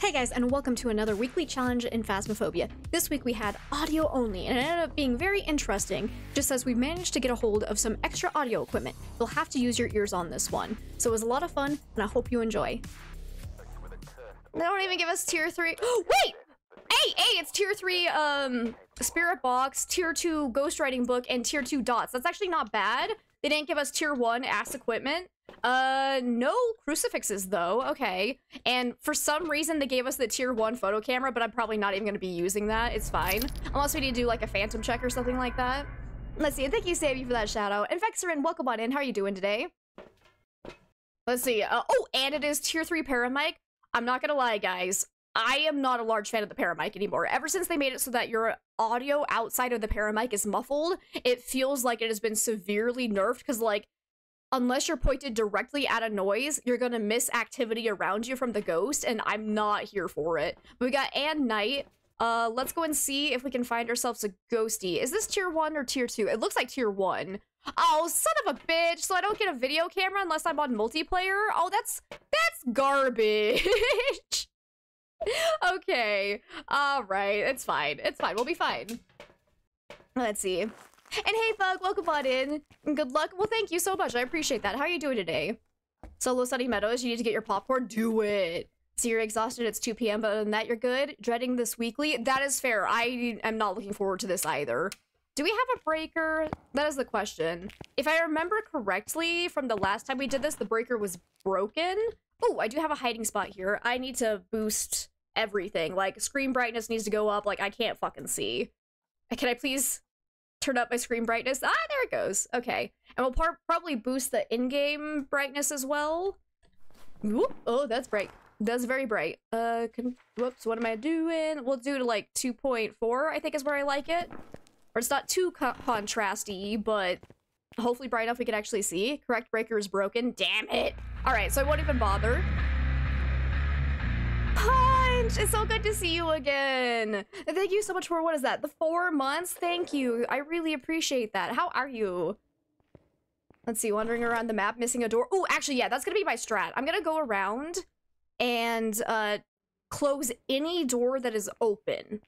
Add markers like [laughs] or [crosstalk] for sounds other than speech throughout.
Hey guys, and welcome to another weekly challenge in Phasmophobia. This week we had audio only, and it ended up being very interesting, just as we managed to get a hold of some extra audio equipment. You'll have to use your ears on this one. So it was a lot of fun, and I hope you enjoy. They don't even give us tier 3- [gasps] Wait! Hey, hey, it's tier 3, um, Spirit Box, tier 2 Ghostwriting Book, and tier 2 Dots. That's actually not bad. They didn't give us tier 1 ass equipment. Uh, no crucifixes though. Okay. And for some reason they gave us the tier one photo camera, but I'm probably not even to be using that. It's fine. Unless we need to do like a phantom check or something like that. Let's see. Thank you, Savvy, for that shout out. And Vexerin, welcome on in. How are you doing today? Let's see. Uh, oh, and it is tier three paramic. I'm not to lie, guys. I am not a large fan of the paramic anymore. Ever since they made it so that your audio outside of the paramic is muffled, it feels like it has been severely nerfed because like unless you're pointed directly at a noise, you're gonna miss activity around you from the ghost, and I'm not here for it. we got Anne Knight. Uh, let's go and see if we can find ourselves a ghosty. Is this tier one or tier two? It looks like tier one. Oh, son of a bitch! So I don't get a video camera unless I'm on multiplayer. Oh, that's that's garbage. [laughs] [laughs] okay, all right, it's fine. It's fine. We'll be fine. Let's see. And hey, Bug, welcome on in. Good luck. Well, thank you so much. I appreciate that. How are you doing today? Solo Sunny Meadows, you need to get your popcorn? Do it. So you're exhausted, it's 2 p.m., but other than that, you're good. Dreading this weekly? That is fair. I am not looking forward to this either. Do we have a breaker? That is the question. If I remember correctly from the last time we did this, the breaker was broken. Oh, I do have a hiding spot here. I need to boost everything. Like, screen brightness needs to go up. Like, I can't fucking see. Can I please turn up my screen brightness. Ah, there it goes. Okay. And we'll probably boost the in-game brightness as well. Whoop. Oh, that's bright. That's very bright. Uh, whoops, what am I doing? We'll do to like 2.4, I think is where I like it. Or it's not too co contrasty, but hopefully bright enough we can actually see. Correct breaker is broken. Damn it. All right, so I won't even bother. Punch! It's so good to see you again. Thank you so much for, what is that, the four months? Thank you. I really appreciate that. How are you? Let's see, wandering around the map, missing a door. Oh, actually, yeah, that's gonna be my strat. I'm gonna go around and uh, close any door that is open.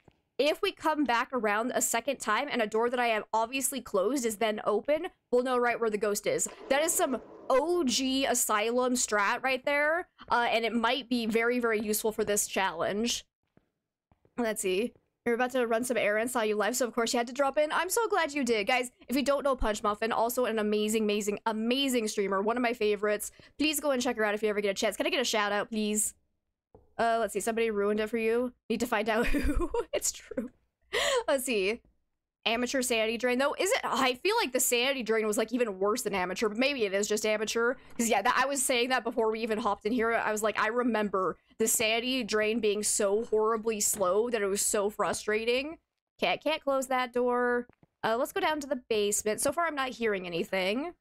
If we come back around a second time and a door that I have obviously closed is then open, we'll know right where the ghost is. That is some OG Asylum strat right there, uh, and it might be very, very useful for this challenge. Let's see. You're about to run some errands, saw you live, so of course you had to drop in. I'm so glad you did. Guys, if you don't know Punch Muffin, also an amazing, amazing, amazing streamer, one of my favorites. Please go and check her out if you ever get a chance. Can I get a shout out, please? Uh, let's see. Somebody ruined it for you. Need to find out [laughs] who. it's true. Let's see. Amateur sanity drain though. Is it? I feel like the sanity drain was like even worse than amateur, but maybe it is just amateur. Because yeah, that, I was saying that before we even hopped in here. I was like, I remember the sanity drain being so horribly slow that it was so frustrating. Okay, I can't close that door. Uh, let's go down to the basement. So far, I'm not hearing anything.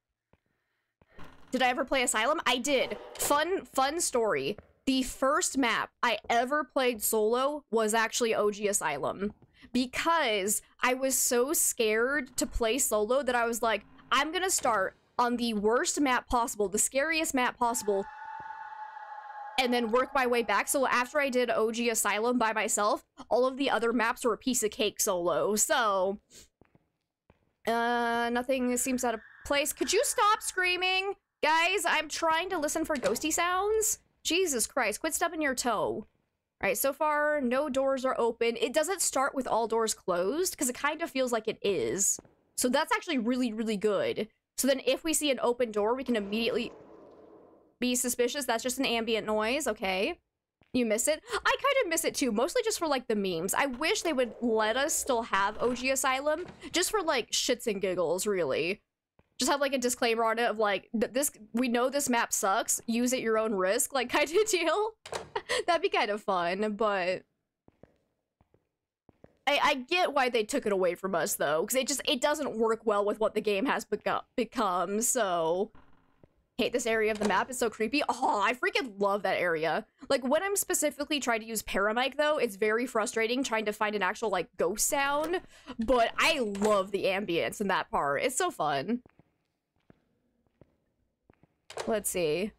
Did I ever play Asylum? I did. Fun, fun story. The first map I ever played solo was actually OG Asylum because I was so scared to play solo that I was like, I'm gonna start on the worst map possible, the scariest map possible, and then work my way back. So after I did OG Asylum by myself, all of the other maps were a piece of cake solo. So, uh, nothing seems out of place. Could you stop screaming? Guys, I'm trying to listen for ghosty sounds. Jesus Christ, quit stubbing your toe. Right, so far, no doors are open. It doesn't start with all doors closed, because it kind of feels like it is. So that's actually really, really good. So then if we see an open door, we can immediately be suspicious. That's just an ambient noise, okay. You miss it? I kind of miss it too, mostly just for like the memes. I wish they would let us still have OG Asylum, just for like shits and giggles, really just have like a disclaimer on it of like this we know this map sucks use at your own risk like [laughs] kind of deal. [laughs] That'd be kind of fun but I, I get why they took it away from us though because it just it doesn't work well with what the game has beco become so. Hate this area of the map it's so creepy. Oh i freaking love that area. Like when i'm specifically trying to use paramic though it's very frustrating trying to find an actual like ghost sound but i love the ambience in that part. It's so fun Let's see.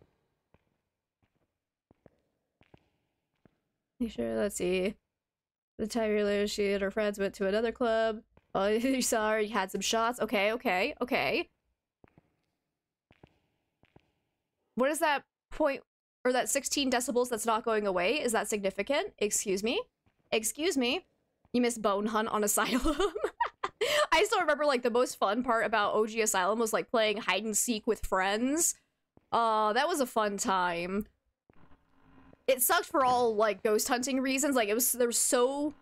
Sure, let's see. The time Tyler, she and her friends went to another club. Oh, [laughs] you saw her, you had some shots. Okay, okay, okay. What is that point, or that 16 decibels that's not going away? Is that significant? Excuse me? Excuse me? You missed Bone Hunt on Asylum? [laughs] I still remember, like, the most fun part about OG Asylum was, like, playing hide and seek with friends. Uh, that was a fun time. It sucked for all, like, ghost hunting reasons. Like, it was, there was so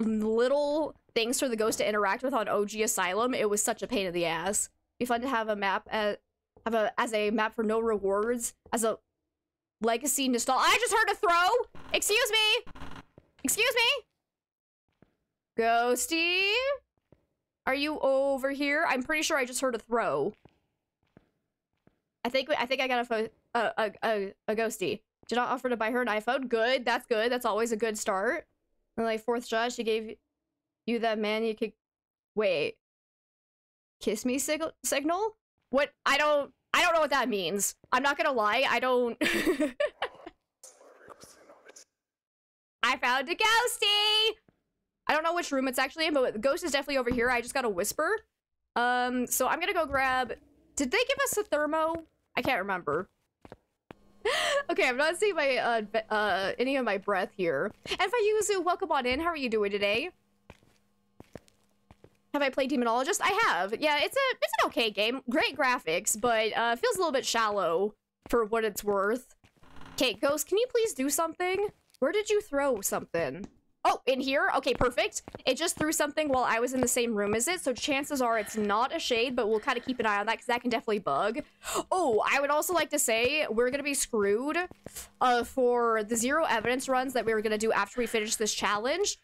little things for the ghost to interact with on OG Asylum. It was such a pain in the ass. Be fun to have a map at, have a, as a map for no rewards, as a legacy nostalgia. I just heard a throw! Excuse me! Excuse me! Ghosty? Are you over here? I'm pretty sure I just heard a throw. I think I think I got a a, a a ghosty. Did not offer to buy her an iPhone. Good. That's good. That's always a good start. And like fourth shot, she gave you that man you could wait. Kiss me sig signal? What? I don't. I don't know what that means. I'm not gonna lie. I don't. [laughs] I found a ghosty. I don't know which room it's actually in, but the ghost is definitely over here. I just got a whisper. Um, so I'm gonna go grab... Did they give us a thermo? I can't remember. [laughs] okay, I'm not seeing my, uh, uh, any of my breath here. And Fayuzu, welcome on in. How are you doing today? Have I played Demonologist? I have. Yeah, it's a it's an okay game. Great graphics, but uh, feels a little bit shallow for what it's worth. Okay, Ghost, can you please do something? Where did you throw something? Oh, in here? Okay, perfect. It just threw something while I was in the same room as it, so chances are it's not a shade, but we'll kind of keep an eye on that because that can definitely bug. Oh, I would also like to say we're going to be screwed uh, for the zero evidence runs that we were going to do after we finish this challenge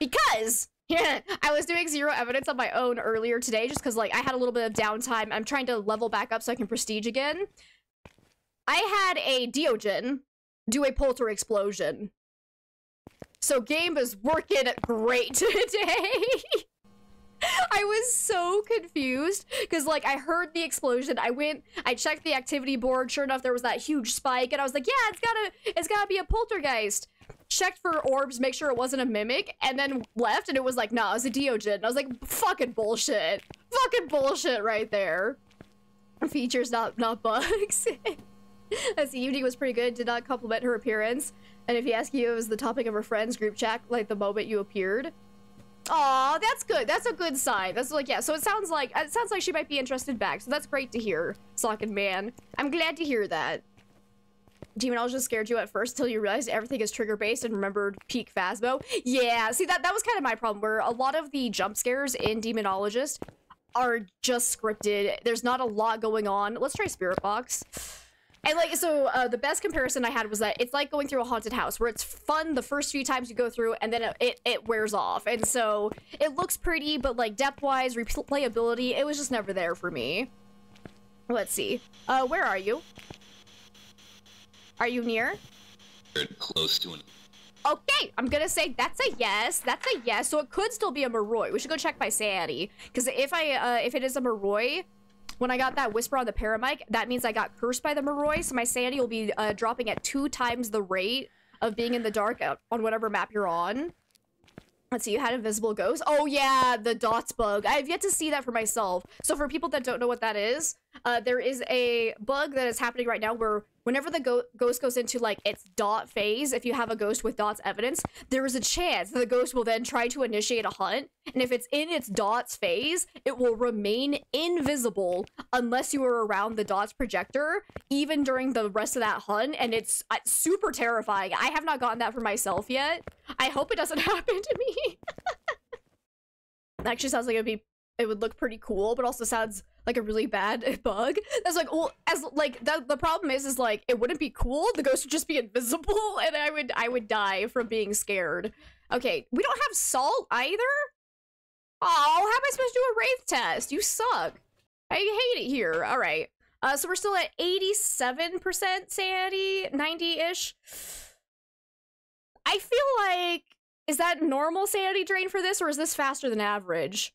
because yeah, [laughs] I was doing zero evidence on my own earlier today just because like I had a little bit of downtime. I'm trying to level back up so I can prestige again. I had a Deogen do a polter explosion so game is working great [laughs] today. I was so confused because like I heard the explosion. I went, I checked the activity board. Sure enough, there was that huge spike, and I was like, yeah, it's gotta, it's gotta be a poltergeist. Checked for orbs, make sure it wasn't a mimic, and then left, and it was like, no, nah, it was a Deogen. And I was like, fucking bullshit, fucking bullshit right there. Features, not not bugs. [laughs] [laughs] The evening was pretty good. Did not compliment her appearance. And if you ask you, it was the topic of her friends group chat, like the moment you appeared. Aw, that's good. That's a good sign. That's like, yeah, so it sounds like, it sounds like she might be interested back. So that's great to hear, Socket Man. I'm glad to hear that. Demonologist scared you at first until you realized everything is trigger-based and remembered peak Phasmo. Yeah, see, that, that was kind of my problem, where a lot of the jump scares in Demonologist are just scripted. There's not a lot going on. Let's try Spirit Box. And like, so uh, the best comparison I had was that it's like going through a haunted house where it's fun the first few times you go through and then it, it wears off. And so it looks pretty, but like depth-wise, replayability, it was just never there for me. Let's see. Uh, where are you? Are you near? Close to an. Okay, I'm gonna say that's a yes. That's a yes. So it could still be a Moroi. We should go check by Sandy Because if I, uh, if it is a Moroi, when I got that whisper on the paramic, that means I got cursed by the Moroi, so my sanity will be uh, dropping at two times the rate of being in the dark on whatever map you're on. Let's see, you had invisible ghost. Oh yeah, the dots bug. I have yet to see that for myself. So for people that don't know what that is, uh, there is a bug that is happening right now where whenever the go ghost goes into like its dot phase, if you have a ghost with dots evidence, there is a chance that the ghost will then try to initiate a hunt. And if it's in its dots phase, it will remain invisible unless you are around the dots projector, even during the rest of that hunt. And it's uh, super terrifying. I have not gotten that for myself yet. I hope it doesn't [laughs] happen to me. [laughs] actually sounds like it'd be it would look pretty cool, but also sounds like a really bad [laughs] bug. That's like, well, as like the the problem is, is like it wouldn't be cool. The ghost would just be invisible, [laughs] and I would I would die from being scared. Okay, we don't have salt either. Oh, how am I supposed to do a wraith test? You suck. I hate it here. All right. Uh, so we're still at 87% sanity, 90-ish. I feel like, is that normal sanity drain for this, or is this faster than average?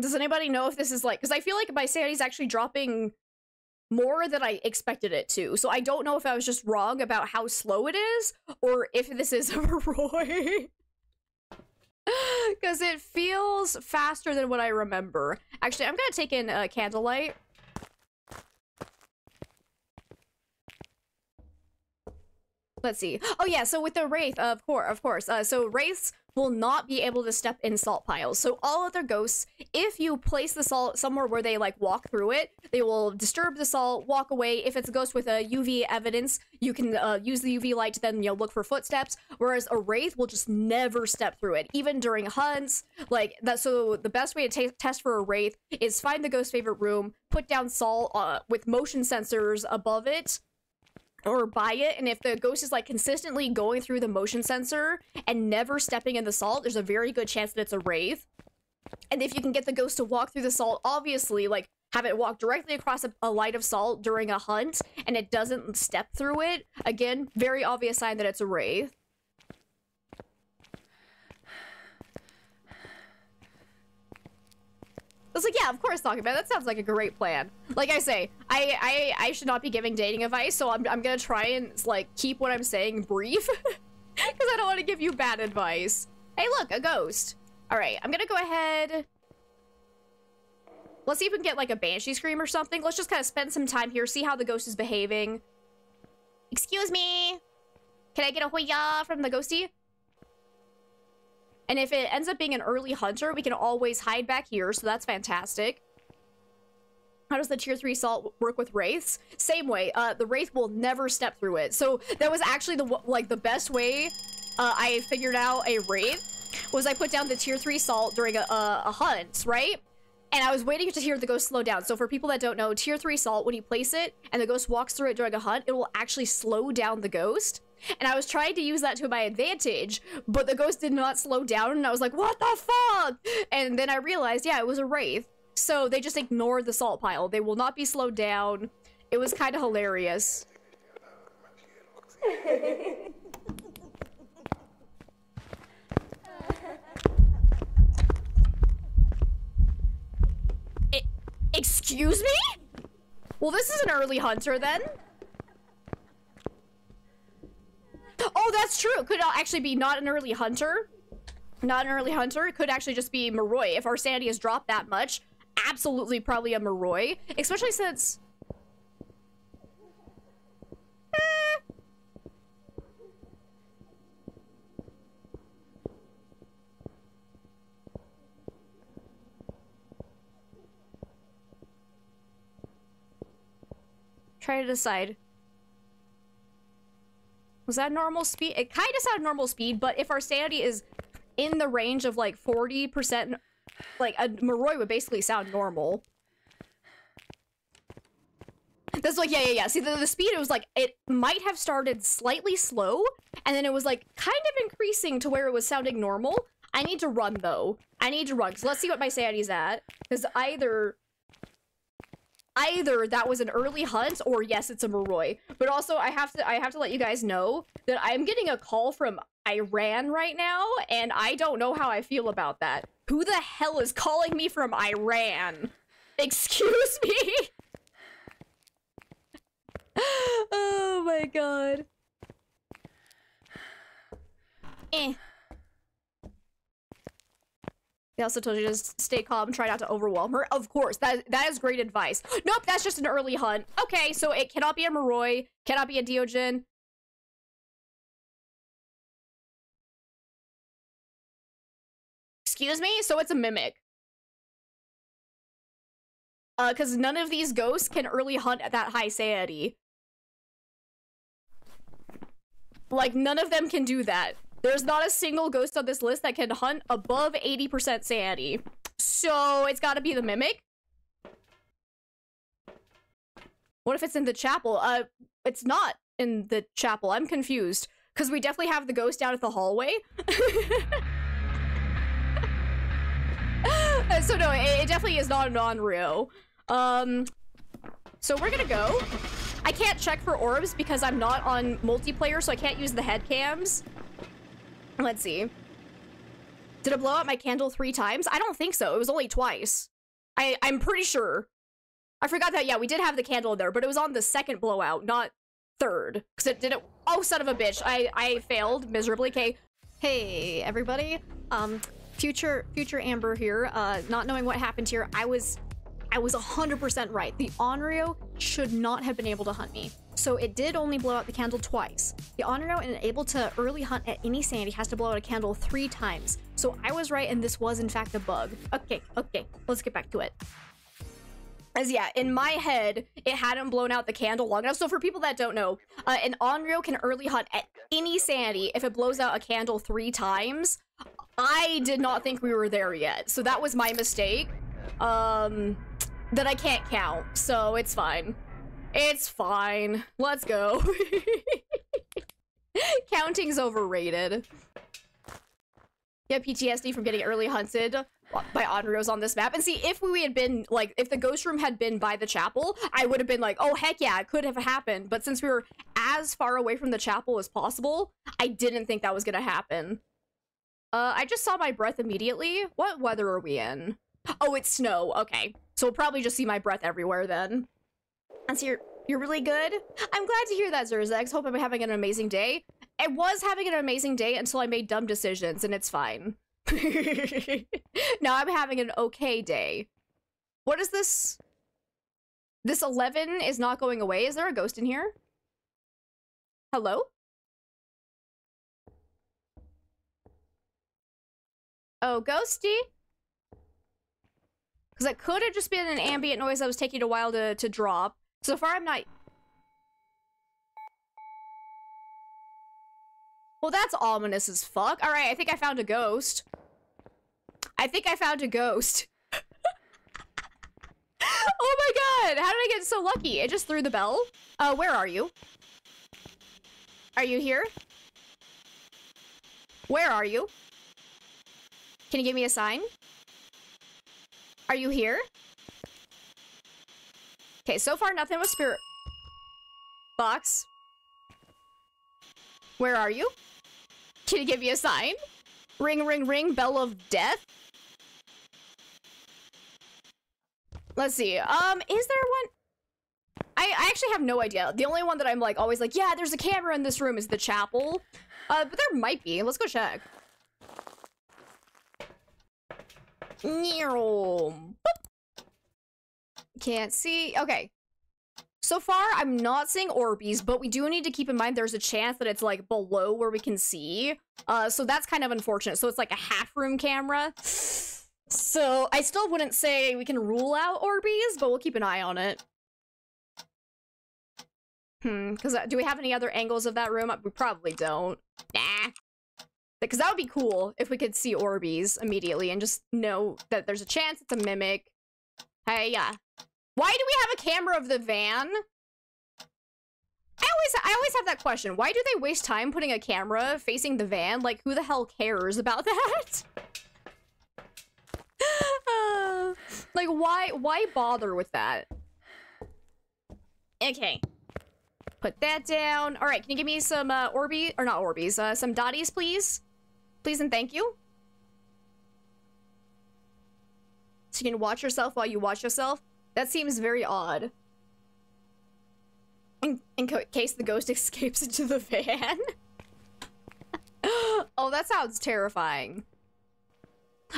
Does anybody know if this is like, because I feel like my sanity is actually dropping more than I expected it to. So I don't know if I was just wrong about how slow it is or if this is [laughs] a Moroi. Because it feels faster than what I remember. Actually, I'm gonna take in uh, candlelight. Let's see. Oh yeah, so with the Wraith, of course, of course. Uh, so Wraiths will not be able to step in salt piles. So all other ghosts, if you place the salt somewhere where they like walk through it, they will disturb the salt, walk away. If it's a ghost with a UV evidence, you can uh, use the UV light to then you know look for footsteps. Whereas a wraith will just never step through it, even during hunts. Like that. So the best way to test for a wraith is find the ghost favorite room, put down salt uh, with motion sensors above it or buy it and if the ghost is like consistently going through the motion sensor and never stepping in the salt there's a very good chance that it's a wraith and if you can get the ghost to walk through the salt obviously like have it walk directly across a, a light of salt during a hunt and it doesn't step through it again very obvious sign that it's a wraith was like, yeah, of course, about that sounds like a great plan. Like I say, I I, I should not be giving dating advice, so I'm, I'm gonna try and like keep what I'm saying brief, [laughs] because I don't want to give you bad advice. Hey, look, a ghost. All right, I'm gonna go ahead. Let's see if we can get like a banshee scream or something. Let's just kind of spend some time here, see how the ghost is behaving. Excuse me. Can I get a hoya from the ghosty? And if it ends up being an early hunter, we can always hide back here, so that's fantastic. How does the tier 3 salt work with wraiths? Same way, uh, the wraith will never step through it. So that was actually the like the best way uh, I figured out a wraith was I put down the tier 3 salt during a, a, a hunt, right? And I was waiting to hear the ghost slow down. So for people that don't know, tier 3 salt, when you place it and the ghost walks through it during a hunt, it will actually slow down the ghost. [laughs] And I was trying to use that to my advantage, but the ghost did not slow down, and I was like, what the fuck? And then I realized, yeah, it was a wraith. So they just ignored the salt pile. They will not be slowed down. It was kind of hilarious. [laughs] excuse me? Well, this is an early hunter then. Oh, that's true. It could uh, actually be not an early hunter. Not an early hunter. It could actually just be Moroi. If our sanity has dropped that much, absolutely probably a Moroi. Especially since... Try to decide. Was that normal speed? It kind of sounded normal speed, but if our sanity is in the range of like 40%, like a Moroi would basically sound normal. That's like, yeah, yeah, yeah. See, the, the speed, it was like, it might have started slightly slow, and then it was like kind of increasing to where it was sounding normal. I need to run though. I need to run, So let's see what my sanity's at. Because either either that was an early hunt or yes, it's a Moroi. But also I have to I have to let you guys know that I'm getting a call from Iran right now and I don't know how I feel about that. Who the hell is calling me from Iran? [laughs] Excuse me? [laughs] oh my god. [sighs] Eh. They also told you to stay calm, try not to overwhelm her. Of course, that that is great advice. Nope, that's just an early hunt. Okay, so it cannot be a Moroi, cannot be a Deogen. Excuse me? So it's a mimic. Uh, because none of these ghosts can early hunt at that high sanity. Like, none of them can do that. There's not a single ghost on this list that can hunt above 80% sanity. So it's gotta be the Mimic. What if it's in the chapel? Uh, it's not in the chapel. I'm confused. Because we definitely have the ghost down at the hallway. [laughs] so no, it, it, definitely is not non-real. Um, so we're gonna go. I can't check for orbs because I'm not on multiplayer, so I can't use the head cams. [laughs] Let's see. Did it blow out my candle three times? I don't think so. It was only twice. I, I'm pretty sure. I forgot that, yeah, we did have the candle there, but it was on the second blowout, not third. Because it didn't- Oh, son of a bitch. I, I failed miserably. Okay. Hey, everybody. Um, future, future Amber here. Uh, not knowing what happened here, I was... I was 100% right. The Onryo should not have been able to hunt me. So it did only blow out the candle twice. The Onryo and able to early hunt at any sanity has to blow out a candle three times. So I was right and this was in fact a bug. Okay, okay, let's get back to it. As yeah, in my head, it hadn't blown out the candle long enough. So for people that don't know, uh, an Onryo can early hunt at any sanity if it blows out a candle three times. I did not think we were there yet, so that was my mistake. Um, that I can't count, so it's fine. It's fine. Let's go. [laughs] Counting's overrated. Yeah, PTSD from getting early hunted by Onryos on this map. And see, if we had been, like, if the ghost room had been by the chapel, I would have been like, oh, heck yeah, it could have happened. But since we were as far away from the chapel as possible, I didn't think that was gonna happen. Uh, I just saw my breath immediately. What weather are we in? Oh, it's snow. Okay. So we'll probably just see my breath everywhere then. And so you're, you're really good? I'm glad to hear that, Zerzex. Hope I'm having an amazing day. I was having an amazing day until I made dumb decisions, and it's fine. [laughs] now I'm having an okay day. What is this? This 11 is not going away. Is there a ghost in here? Hello? Oh, ghosty? Because it could have just been an ambient noise that was taking a while to, to drop. So far, I'm not... Well, that's ominous as fuck. Alright, I think I found a ghost. I think I found a ghost. [laughs] oh my god! How did I get so lucky? It just threw the bell. Uh, where are you? Are you here? Where are you? Can you give me a sign? Are you here? Okay, so far nothing with spirit box. Where are you? Can you give me a sign? Ring, ring, ring, bell of death? Let's see. Um, is there one? I, I actually have no idea. The only one that I'm like always like, yeah, there's a camera in this room is the chapel. Uh, but there might be. Let's go check. Can't see. Okay. So far, I'm not seeing Orbeez, but we do need to keep in mind there's a chance that it's like below where we can see. Uh, so that's kind of unfortunate. So it's like a half room camera. So I still wouldn't say we can rule out Orbeez, but we'll keep an eye on it. Hmm, because uh, do we have any other angles of that room? We probably don't. Nah. Because that would be cool if we could see Orbeez immediately and just know that there's a chance it's a mimic. Hey, yeah. Why do we have a camera of the van? I always, I always have that question. Why do they waste time putting a camera facing the van? Like, who the hell cares about [laughs] that? uh, [sighs] like, why, why bother with that? Okay. Put that down. All right, can you give me some uh, Orbeez, or not Orbeez, uh, some Dotties, please? Please and thank you. So you can watch yourself while you watch yourself. That seems very odd. In, in case the ghost [laughs] escapes into the van. [laughs] oh, that sounds terrifying.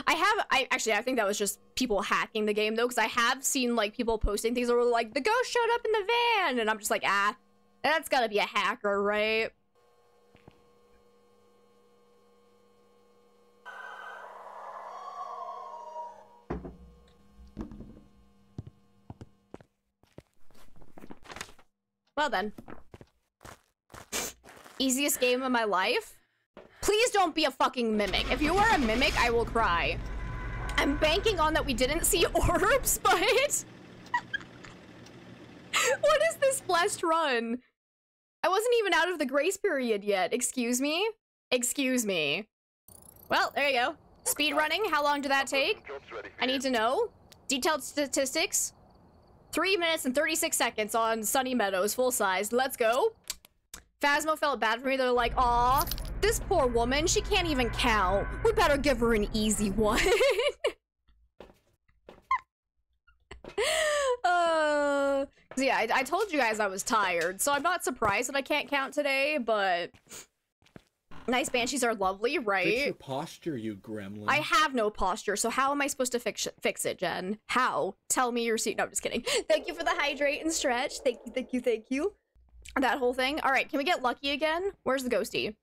I have, I actually, I think that was just people hacking the game though, because I have seen like people posting things that were like, the ghost showed up in the van, and I'm just like, ah, that's gotta be a hacker, right? Well then. Easiest game of my life? Please don't be a fucking mimic. If you are a mimic, I will cry. I'm banking on that we didn't see [laughs] orbs, but... [laughs] what is this blessed run? I wasn't even out of the grace period yet. Excuse me? Excuse me. Well, there you go. Speed running, how long did that take? I need to know. Detailed statistics. Three minutes and 36 seconds on Sunny Meadows, full size. Let's go. Phasmo felt bad for me. They're like, aw, this poor woman, she can't even count. We better give her an easy one. [laughs] uh, yeah, I, I told you guys I was tired, so I'm not surprised that I can't count today, but... Nice banshees are lovely, Fix your right? posture, you gremlin. I have no posture, so how am I supposed to fix fix it, Jen? How? Tell me your seat. No, I'm just kidding. [laughs] Thank you for the hydrate and stretch. Thank you, thank you, thank you. That whole thing. All right, can we get lucky again? Where's the ghosty?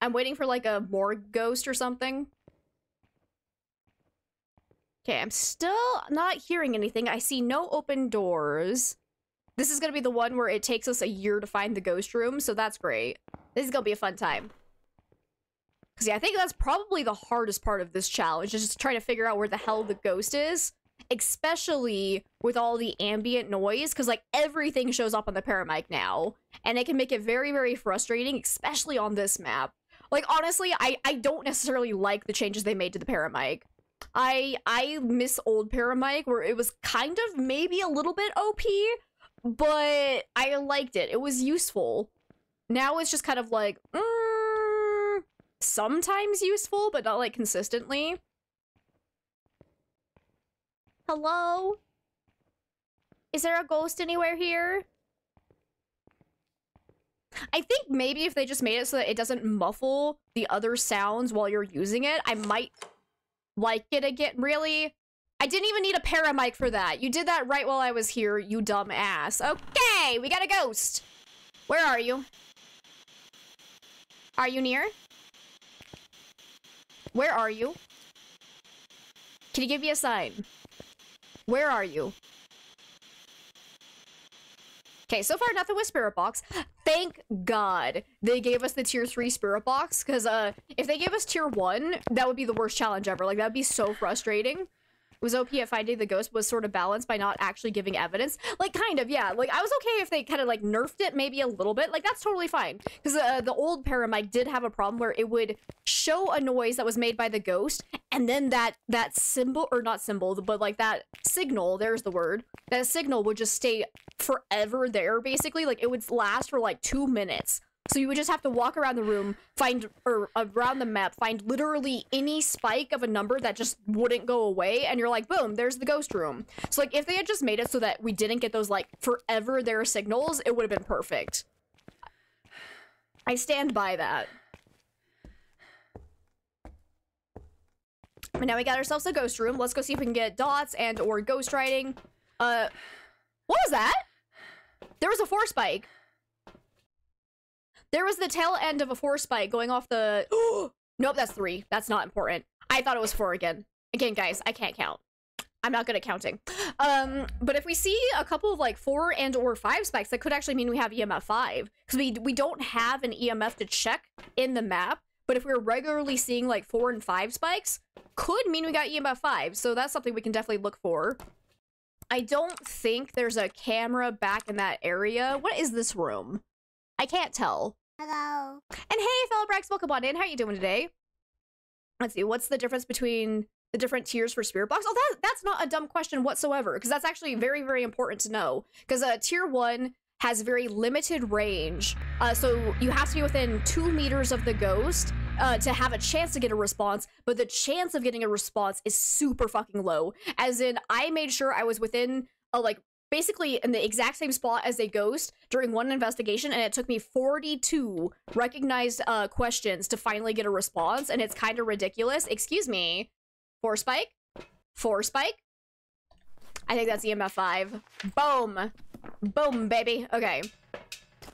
I'm waiting for like a morgue ghost or something. Okay, I'm still not hearing anything. I see no open doors. This is gonna be the one where it takes us a year to find the ghost room, so that's great. This is gonna be a fun time. Cause yeah, I think that's probably the hardest part of this challenge, is just trying to figure out where the hell the ghost is. Especially with all the ambient noise, because like everything shows up on the paramic now. And it can make it very, very frustrating, especially on this map. Like honestly, I, I don't necessarily like the changes they made to the paramic. I I miss old paramic where it was kind of maybe a little bit OP, but I liked it. It was useful. Now it's just kind of like, mm, sometimes useful, but not like consistently. Hello? Is there a ghost anywhere here? I think maybe if they just made it so that it doesn't muffle the other sounds while you're using it, I might like it again. Really? I didn't even need a paramic for that. You did that right while I was here, you dumb ass. Okay, we got a ghost. Where are you? Are you near? Where are you? Can you give me a sign? Where are you? Okay, so far nothing with Spirit Box. Thank God they gave us the tier 3 Spirit Box, because uh, if they gave us tier 1, that would be the worst challenge ever. Like, that would be so frustrating. Was OP at finding the ghost was sort of balanced by not actually giving evidence. Like, kind of, yeah. Like, I was okay if they kind of, like, nerfed it maybe a little bit. Like, that's totally fine. Because uh, the old Paramic did have a problem where it would show a noise that was made by the ghost, and then that, that symbol, or not symbol, but, like, that signal, there's the word, that signal would just stay forever there, basically. Like, it would last for, like, two minutes. So you would just have to walk around the room, find or around the map, find literally any spike of a number that just wouldn't go away, and you're like, boom, there's the ghost room. So like if they had just made it so that we didn't get those like forever there signals, it would have been perfect. I stand by that. But now we got ourselves a ghost room. Let's go see if we can get dots and or ghost writing. Uh, what was that? There was a four spike. There was the tail end of a four spike going off the. [gasps] nope, that's three. That's not important. I thought it was four again. Again, guys, I can't count. I'm not good at counting. Um, but if we see a couple of like four and or five spikes, that could actually mean we have EMF five because we we don't have an EMF to check in the map. But if we're regularly seeing like four and five spikes, could mean we got EMF five. So that's something we can definitely look for. I don't think there's a camera back in that area. What is this room? I can't tell. Hello. And hey, fellow Brax, welcome on in. How are you doing today? Let's see, what's the difference between the different tiers for Spirit Box? Oh, that, that's not a dumb question whatsoever, because that's actually very, very important to know. Because uh, Tier 1 has very limited range, uh, so you have to be within two meters of the ghost uh, to have a chance to get a response, but the chance of getting a response is super fucking low. As in, I made sure I was within a like basically in the exact same spot as a ghost during one investigation and it took me 42 recognized uh, questions to finally get a response and it's kind of ridiculous. Excuse me. Four spike? Four spike? I think that's emf 5 boom. Boom baby. Okay.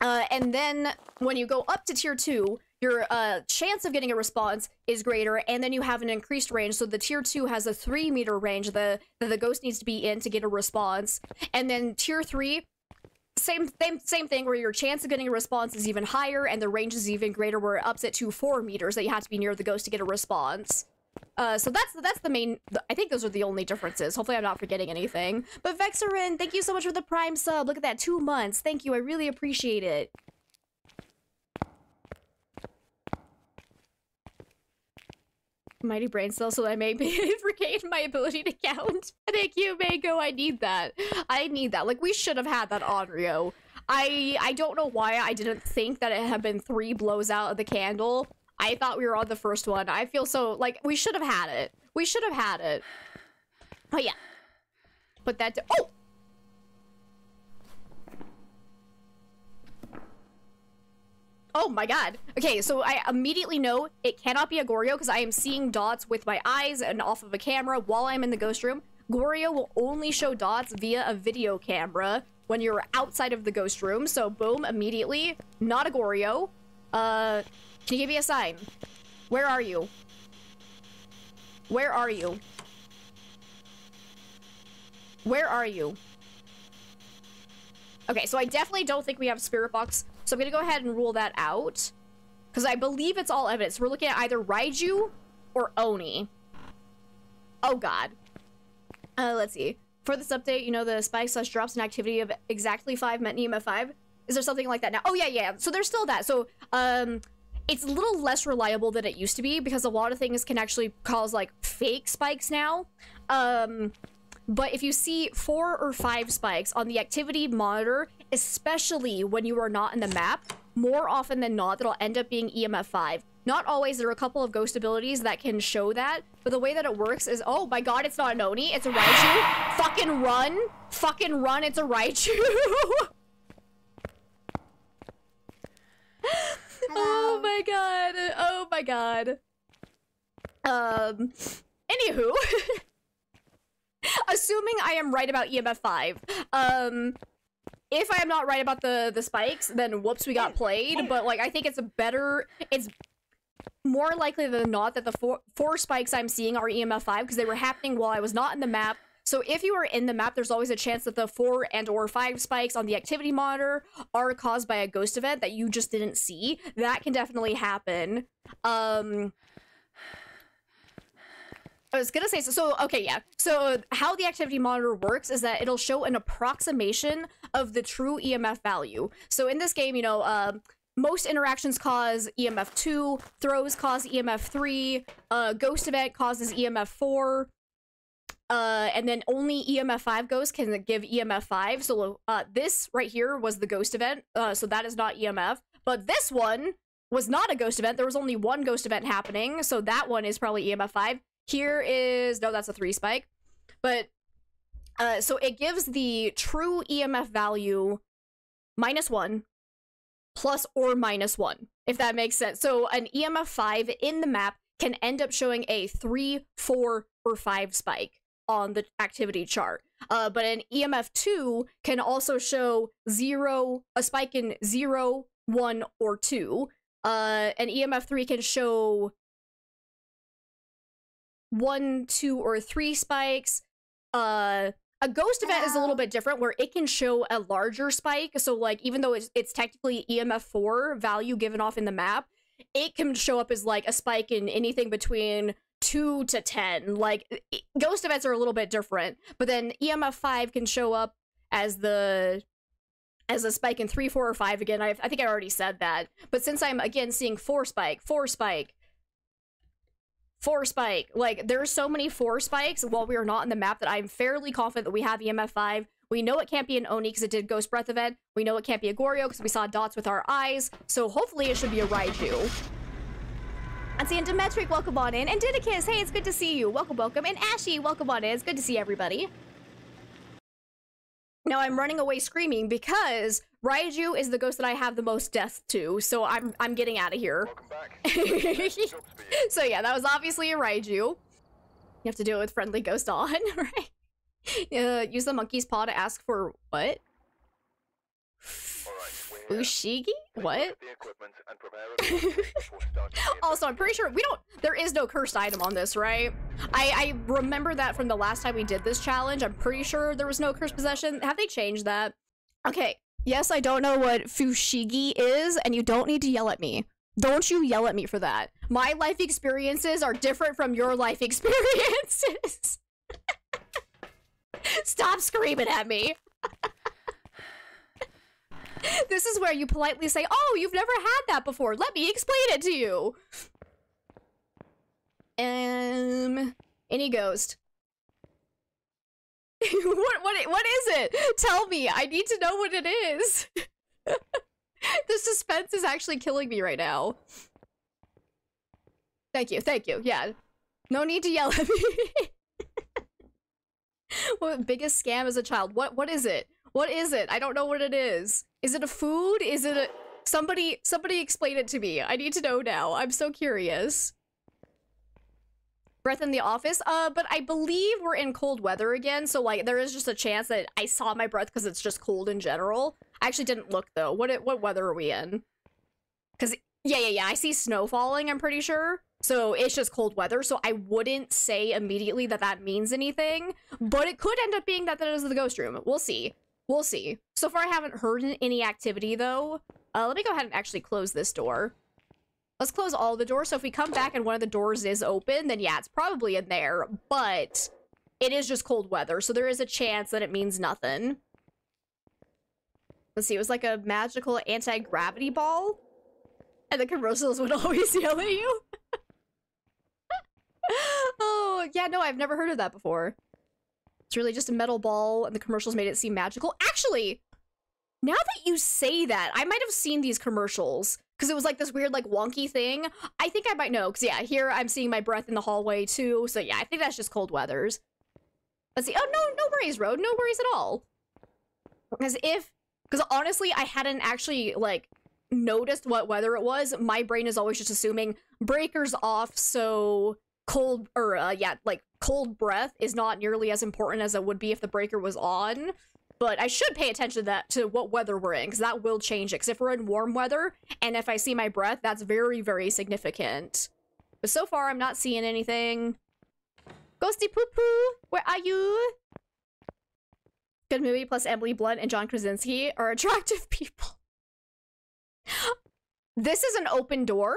Uh, and then when you go up to tier 2 your uh, chance of getting a response is greater, and then you have an increased range. So the tier two has a three meter range that the, the ghost needs to be in to get a response, and then tier three. Same, same same thing where your chance of getting a response is even higher and the range is even greater where it ups it to four meters that you have to be near the ghost to get a response. Uh, so that's that's the main. I think those are the only differences. Hopefully, I'm not forgetting anything. But Vexerin, thank you so much for the Prime sub. Look at that, two months. Thank you. I really appreciate it. Mighty brain cell so that I may be [laughs] regain my ability to count. [laughs] Thank you, Mango. I need that. I need that. Like we should have had that Onryo. I I don't know why I didn't think that it had been three blows out of the candle. I thought we were on the first one. I feel so like we should have had it. We should have had it. But yeah. Put that. Oh. Oh my god. Okay, so I immediately know it cannot be a Goryo because I am seeing dots with my eyes and off of a camera while I'm in the ghost room. Goryo will only show dots via a video camera when you're outside of the ghost room. So boom, immediately, not a Goryo. Uh, can you give me a sign? Where are you? Where are you? Where are you? Okay, so I definitely don't think we have Spirit Box, so I'm gonna go ahead and rule that out. Because I believe it's all evidence. We're looking at either Raiju or Oni. Oh god. Uh, let's see. For this update, you know the spike slash drops in activity of exactly 5 meant EMF 5? Is there something like that now? Oh yeah, yeah, so there's still that. So, um, it's a little less reliable than it used to be because a lot of things can actually cause like fake spikes now. Um, but if you see four or five spikes on the activity monitor, especially when you are not in the map, more often than not, it'll end up being EMF 5. Not always, there are a couple of ghost abilities that can show that, but the way that it works is, oh my god, it's not an Oni, it's a Raiju. Fucking run. Fucking run, it's a Raiju. [laughs] oh my god. Oh my god. Um, anywho. [laughs] assuming I am right about EMF 5. Um, if I am not right about the, the spikes, then whoops, we got played. But, like, I think it's a better... It's more likely than not that the four, four spikes I'm seeing are EMF 5 because they were happening while I was not in the map. So if you are in the map, there's always a chance that the four and or five spikes on the activity monitor are caused by a ghost event that you just didn't see. That can definitely happen. Um, I was gonna say so, so. Okay, yeah. So how the activity monitor works is that it'll show an approximation of the true EMF value. So in this game, you know, um, most interactions cause EMF two, throws cause EMF three, uh, ghost event causes EMF four, uh, and then only EMF five ghosts can give EMF five. So uh, this right here was the ghost event. Uh, so that is not EMF. But this one was not a ghost event. There was only one ghost event happening, so that one is probably EMF five. Here is, no, that's a three spike. But, uh, so it gives the true EMF value minus one plus or minus one, if that makes sense. So an EMF five in the map can end up showing a three, four, or five spike on the activity chart. Uh, but an EMF 2 can also show zero, a spike in zero, one, or two. Uh, an EMF 3 can show one, two, or three spikes. Uh, a ghost event is a little bit different where it can show a larger spike. So, like, even though it's, it's technically EMF 4 value given off in the map, it can show up as like a spike in anything between 2 to 10. Like, ghost events are a little bit different. But then EMF 5 can show up as the as a spike in 3 4 or 5 again i i think i already said that but since i'm again seeing 4 spike 4 spike four spike. Like there's so many four spikes while we are not in the map that I'm fairly confident that we have EMF five. We know it can't be an Oni because it did Ghost Breath event. We know it can't be a Goryo because we saw dots with our eyes. So hopefully it should be a Raiju. And seeing Demetric, welcome on in. And Didicus, hey, it's good to see you. Welcome, welcome. And Ashy, welcome on in. It's good to see everybody. Now I'm running away screaming because Raiju is the ghost that I have the most death to, so I'm I'm getting out of here. [laughs] so yeah, that was obviously a Raiju. You have to do it with friendly ghost [laughs] on, right? Uh, use the monkey's paw to ask for what? Fushigi? What? [laughs] also, I'm pretty sure we don't- there is no cursed item on this, right? I, I remember that from the last time we did this challenge. I'm pretty sure there was no cursed possession. Have they changed that? Okay, yes, I don't know what Fushigi is, and you don't need to yell at me. Don't you yell at me for that. My life experiences are different from your life [laughs] experiences. [laughs] Stop screaming at me. [laughs] this is where you politely say, Oh, you've never had that before. Let me explain it to you. Um, any ghost. [laughs] what, what, what is it? Tell me. I need to know what it is. [laughs] the suspense is actually killing me right now. Thank you, thank you. Yeah. No need to yell at me. what biggest scam as a child? What what is it? What is it? I don't know what it is. Is it a food? Is it a Somebody, somebody explain it to me. I need to know now. I'm so curious. Breath in the office. Uh, but I believe we're in cold weather again, so like there is just a chance that I saw my breath because it's just cold in general. I actually didn't look though. What what weather are we in? Because yeah, yeah, yeah. I see snow falling. I'm pretty sure. So it's just cold weather. So I wouldn't say immediately that that means anything, but it could end up being that that is the ghost room. We'll see. We'll see. So far, I haven't heard any activity though. Uh, let me go ahead and actually close this door. Let's close all the doors. So if we come back and one of the doors is open, then yeah, it's probably in there. But it is just cold weather, so there is a chance that it means nothing. Let's see, it was like a magical anti-gravity ball. And the commercials would [laughs] always yell at you. [laughs] oh, yeah, no, I've never heard of that before. It's really just a metal ball, and the commercials made it seem magical. Actually, now that you say that, I might have seen these commercials because it was like this weird, like wonky thing. I think I might know because yeah, here I'm seeing my breath in the hallway too. So yeah, I think that's just cold weathers. Let's see. Oh no, no worries, road. No worries at all. Because if, because honestly, I hadn't actually like noticed what weather it was. My brain is always just assuming breakers off, so cold or uh, yeah, like cold breath is not nearly as important as it would be if the breaker was on but I should pay attention to that to what weather we're in because that will change it. Because if we're in warm weather and if I see my breath, that's very very significant. But so far, I'm not seeing anything. Ghosty poo poo, where are you? Good movie plus Emily Blunt and John Krasinski are [laughs] attractive people. this is an open door.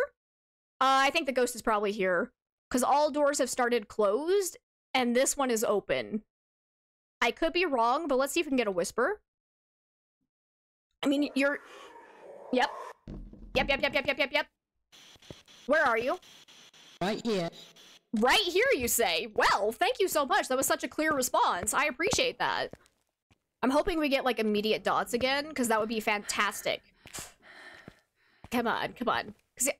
Uh, I think the ghost is probably here because all doors have started closed and this one is open. I could be wrong, but let's see if we can get a whisper. I mean, you're... Yep. Yep, yep, yep, yep, yep, yep, yep. Where are you? Right here. Right here, you say? Well, thank you so much. That was such a clear response. I appreciate that. I'm hoping we get, like, immediate dots again, because that would be fantastic. Come on, come on.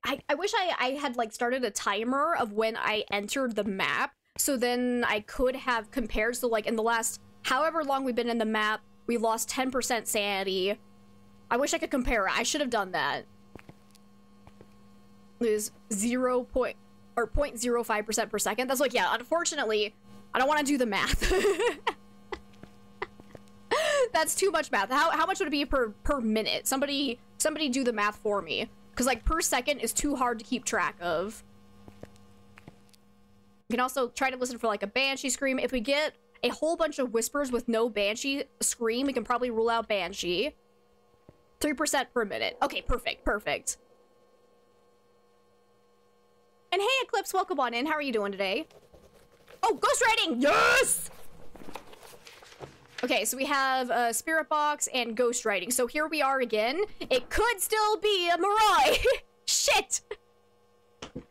I, I wish I, I had, like, started a timer of when I entered the map, so then I could have compared, so, like, in the last however long we've been in the map, we lost 10% sanity. I wish I could compare. I should have done that. Lose 0 point or 0.05% per second. That's like, yeah, unfortunately, I don't want to do the math. [laughs] That's too much math. How, how much would it be per, per minute? Somebody, somebody do the math for me. Because, like, per second is too hard to keep track of. You can also try to listen for, like, a banshee scream. If we get a whole bunch of whispers with no Banshee scream. We can probably rule out Banshee. 3% per minute. Okay, perfect, perfect. And hey, Eclipse, welcome on in. How are you doing today? Oh, ghost writing! Yes! Okay, so we have uh, Spirit Box and Ghost Writing. So here we are again. It could still be a Moroi! [laughs] Shit! [laughs]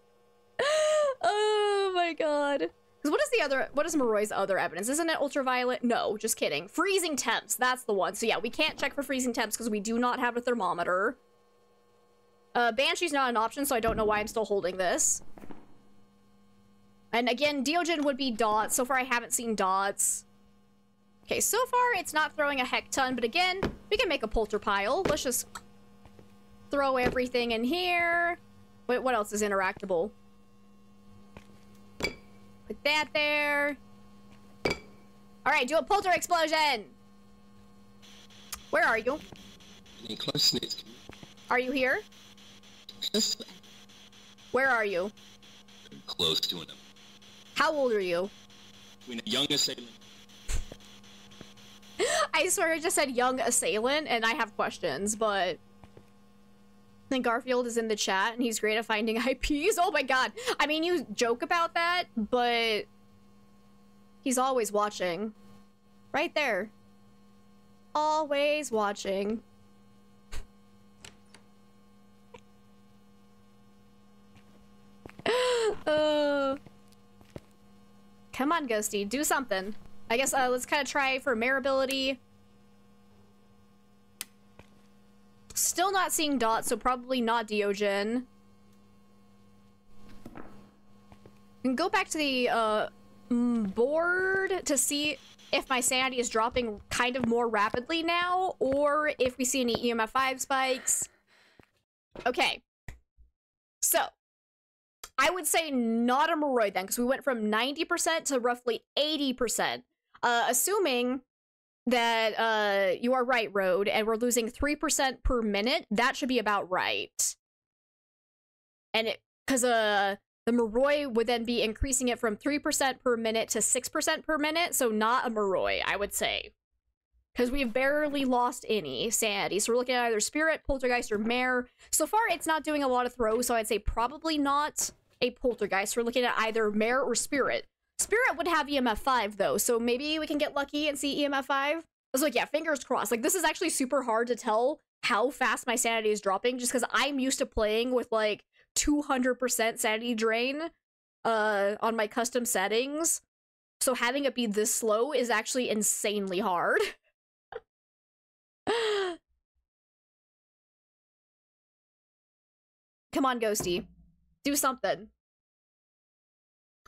oh my god. Because what is the other, what is Moroi's other evidence? Isn't it ultraviolet? No, just kidding. Freezing temps, that's the one. So yeah, we can't check for freezing temps because we do not have a thermometer. Uh, Banshee's not an option, so I don't know why I'm still holding this. And again, Deogen would be dots. So far, I haven't seen dots. Okay, so far, it's not throwing a heck ton, but again, we can make a polter pile. Let's just throw everything in here. Wait, what else is interactable? Put that there. All right, do a polter explosion. Where are you? Are you here? Where are you? close to him. How old are you? Young assailant. [laughs] I swear I just said young assailant and I have questions, but then Garfield is in the chat and he's great at finding [laughs] IPs. Oh my god. I mean, you joke about that, but he's always watching. Right there. Always watching. [laughs] uh, come on, Ghosty. Do something. I guess uh, let's kind of try for mare ability. Still not seeing dots, so probably not Deogen. And go back to the uh, board to see if my sanity is dropping kind of more rapidly now, or if we see any EMF 5 spikes. Okay. So, I would say not a Moroi then, because we went from 90% to roughly 80%. Uh, assuming that uh, you are right, Road, and we're losing 3% per minute, that should be about right. And because uh, the Moroi would then be increasing it from 3% per minute to 6% per minute, so not a Moroi, I would say. Because we've barely lost any sanity. So we're looking at either Spirit, Poltergeist, or Mare. So far, it's not doing a lot of throws, so I'd say probably not a Poltergeist. We're looking at either Mare or Spirit. Spirit would have EMF 5 though, so maybe we can get lucky and see EMF 5. I was like, yeah, fingers crossed. Like, this is actually super hard to tell how fast my sanity is dropping just because I'm used to playing with like 200% sanity drain uh, on my custom settings. So having it be this slow is actually insanely hard. [laughs] Come on, Ghosty. Do something.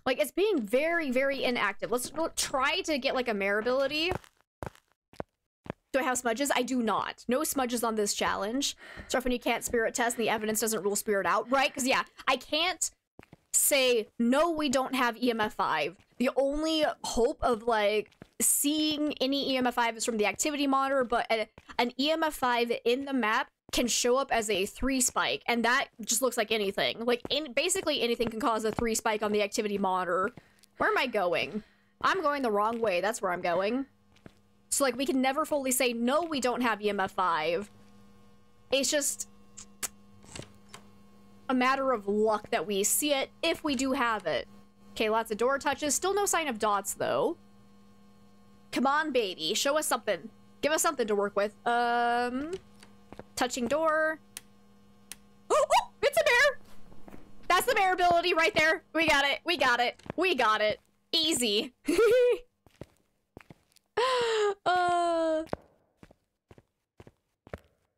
Like, it's being very, very inactive. Let's try to get, like, a mare ability. Do I have smudges? I do not. No smudges on this challenge. So when you can't spirit test and the evidence doesn't rule spirit out, right? Because, yeah, I can't say, no, we don't have EMF 5. The only hope of, like, seeing any EMF 5 is from the activity monitor, but an EMF 5 in the map can show up as a 3 spike, and that just looks like anything. Like, in, basically anything can cause a 3 spike on the activity monitor. Where am I going? I'm going the wrong way. That's where I'm going. So, like, we can never fully say, no, we don't have EMF 5. It's just a matter of luck that we see it if we do have it. Okay, lots of door touches. Still no sign of dots, though. Come on, baby. Show us something. Give us something to work with. Um, touching door. Oh, oh, it's a mare. That's the mare ability right there. We got it. We got it. We got it. Easy. [laughs] uh,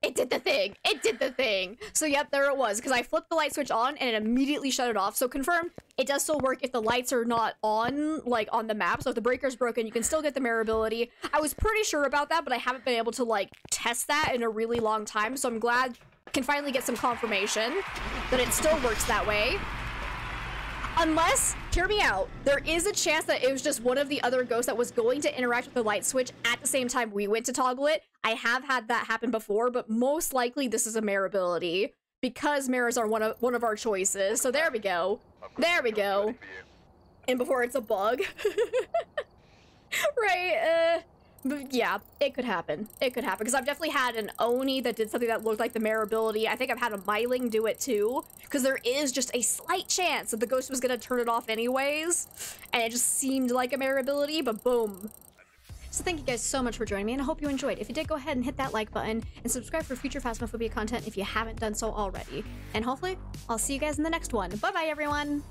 it did the thing. It did the thing. So yep, there it was. Because I flipped the light switch on and it immediately shut it off. So confirm it does still work if the lights are not on, like on the map. So if the breaker's broken, you can still get the mare ability. I was pretty sure about that, but I haven't been able to like test that in a really long time. So I'm glad I can finally get some confirmation that it still works that way. Unless, hear me out, there is a chance that it was just one of the other ghosts that was going to interact with the light switch at the same time we went to toggle it. I have had that happen before, but most likely this is a mare ability because mirrors are one of one of our choices. So there we go. There we go. And before it's a bug. [laughs] right, uh yeah, it could happen. It could happen. Because I've definitely had an Oni that did something that looked like the mare ability. I think I've had a Myling do it too. Because there is just a slight chance that the ghost was going to turn it off anyways. And it just seemed like a mare ability, but boom. So thank you guys so much for joining me, and I hope you enjoyed. If you did, go ahead and hit that like button, and subscribe for future Phasmophobia content if you haven't done so already. And hopefully, I'll see you guys in the next one. Bye-bye, everyone!